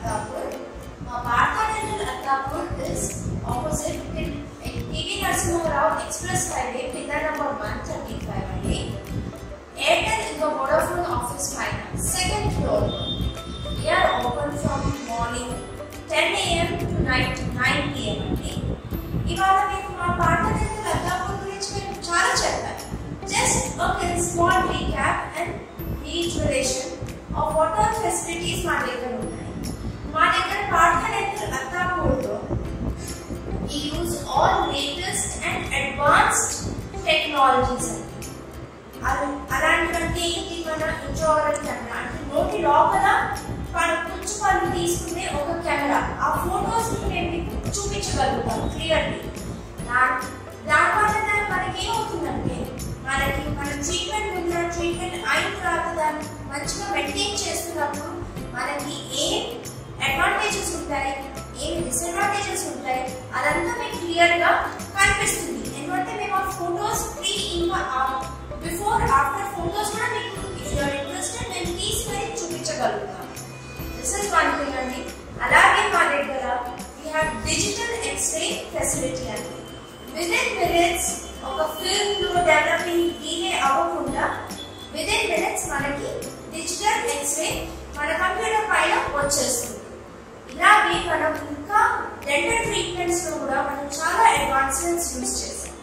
Attapur. మా Partha Dental Attapur is opposite TV Narasimha Rao Express Highway, pillar number 135 అండి. Airtel ఇంకా Vodafone office పైన second floor. We are open from morning 10 a.m. to night 9 p.m. అండి. ఇవాళ మీకు మా పాత డెంటల్ అద్దాపూర్ గురించి మేము చాలా చెప్పాను జస్ట్ ఒక small recap and rejuvenation of what are facilities మా దగ్గర ఉన్నాయి మా దగ్గర పాత dental అద్దాపూర్లో use all all and and and technologies. అండి అలాంటివంటే ఏంటి మన ఇంట్రోవరల్ కెమెరా అంటే నోటి లోపల మన కూర్చు వాళ్ళు తీసుకునే ఒక కెమెరా. ఆ ఫొటోస్ని మేము మీకు చూపించగలుగుతాం క్లియర్లీ. దానివల్ల మనకి ఏమవుతుందంటే మనకి మన ట్రీట్మెంట్ ఉన్న ట్రీట్మెంట్ అయిన తర్వాత దాన్ని మంచిగా మెయింటైన్ చేస్తున్నప్పుడు మనకి అడ్వాంటేజెస్ ఉంటాయి ఏం డిసడ్వాంటేజెస్ ఉంటాయి అదంతా మీకు క్లియర్గా కనిపిస్తుంది ఎందుకంటే మేము ఆ ఫొటోస్ ప్రీ ఇంకా బిఫోర్ ఆఫ్టర్ ఫొటోస్ కూడా మీకు ఇఫ్ యూఆర్ ఇంట్రెస్టెడ్ మేము తీసుకొని చూపించగలుగుతాం దిస్ ఇస్ వన్ థింగ్ అండి అలాగే మా దగ్గర we have digital xray facility అండి విత్ ఇన్ మినిట్స్ ఒక ఫిల్మ్లో డెవలపింగ్ డిలే అవ్వకుండా విత్ ఇన్ మినిట్స్ మనకి డిజిటల్ ఎక్స్రే మన కంప్యూటర్ పైన వచ్చేస్తుంది. ఇలాగే మనం ఇంకా డెంటల్ ట్రీట్మెంట్స్లో కూడా మనం చాలా అడ్వాన్స్మెంట్స్ యూస్ చేసాం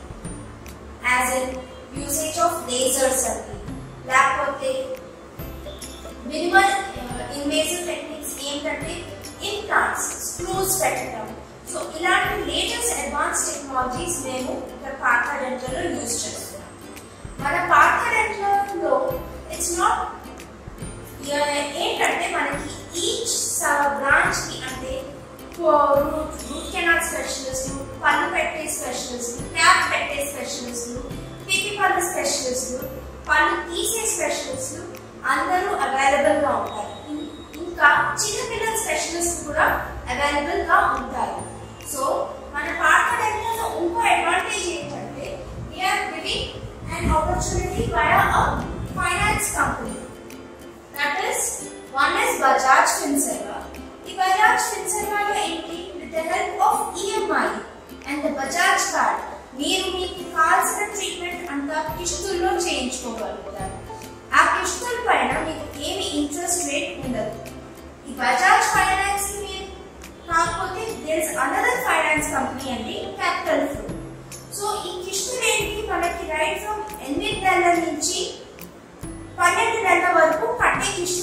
as in usage of lasers అండి లేకపోతే మినిమల్ ఇన్వేసివ్ టెక్నిక్స్ ఏంటంటే ఇంప్లాంట్స్ స్క్రూస్ పెట్టడం. సో ఇలాంటి లేటెస్ట్ అడ్వాన్స్ టెక్నాలజీస్ మేము ఇక్కడ పార్థ డెంటల్లో యూజ్ చేస్తున్నాం. మన పార్థ డెంటల్లో ఇట్స్ నాట్ ఏంటంటే మనకి ఈచ్ బ్రాంచ్ uh, కి అంటే రూట్ రూట్ కెనాల్ స్పెషలిస్ట్ పళ్ళు పెట్టే స్పెషలిస్ట్ ట్యాప్ పెట్టే స్పెషలిస్ట్ పిపి పళ్ళు స్పెషలిస్ట్ పళ్ళు తీసే స్పెషలిస్ట్ అందరూ అవైలబుల్గా ఉంటారు ఇంకా చిన్నపిల్లల స్పెషలిస్ట్ కూడా అవైలబుల్గా ఉంటారు సో మన పాత టైంలో ఇంకో అడ్వాంటేజ్ ఏంటంటే we are giving and opportunity via a finance company that is, one is Bajaj Finserva. ఈ Bajaj EMI and Bajaj card మీరు మీకు కావాల్సిన ట్రీట్మెంట్ అంతా కిస్తుల్లో చేయించుకోగలుగుతారు ఆ కిస్తుల పైన మీకు ఏమి ఇంట్రెస్ట్ రేట్ ఉండదు. ఈ బజాజ్ ఫైనాన్స్ మీరు కాకపోతే there is another finance company అండి క్యాపిటల్ ఫ్లో సో ఈ కిస్తులు ఏంటి మనకి రైట్ ఫ్రమ్ ఎనిమిది నెలల నుంచి పన్నెండు నెలల వరకు కట్టే కిస్తు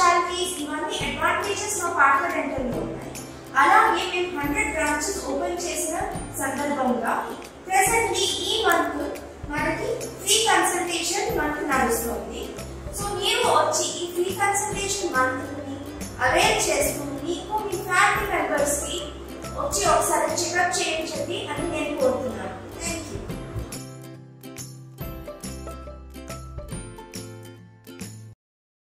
స్పెషాలిటీస్ ఇవన్నీ అడ్వాంటేజెస్ మా పార్ట్ల డెంటల్లో ఉన్నాయి అలాగే మేము హండ్రెడ్ బ్రాంచెస్ ఓపెన్ చేసిన సందర్భంగా ప్రెసెంట్లీ ఈ మంత్ మనకి ఫ్రీ కన్సల్టేషన్ మంత్ నడుస్తుంది. సో మీరు వచ్చి ఈ ఫ్రీ కన్సల్టేషన్ మంత్ని అవైల్ చేస్తూ మీకు మీ ఫ్యామిలీ మెంబర్స్కి వచ్చి ఒకసారి చెకప్ చేయించండి అని నేను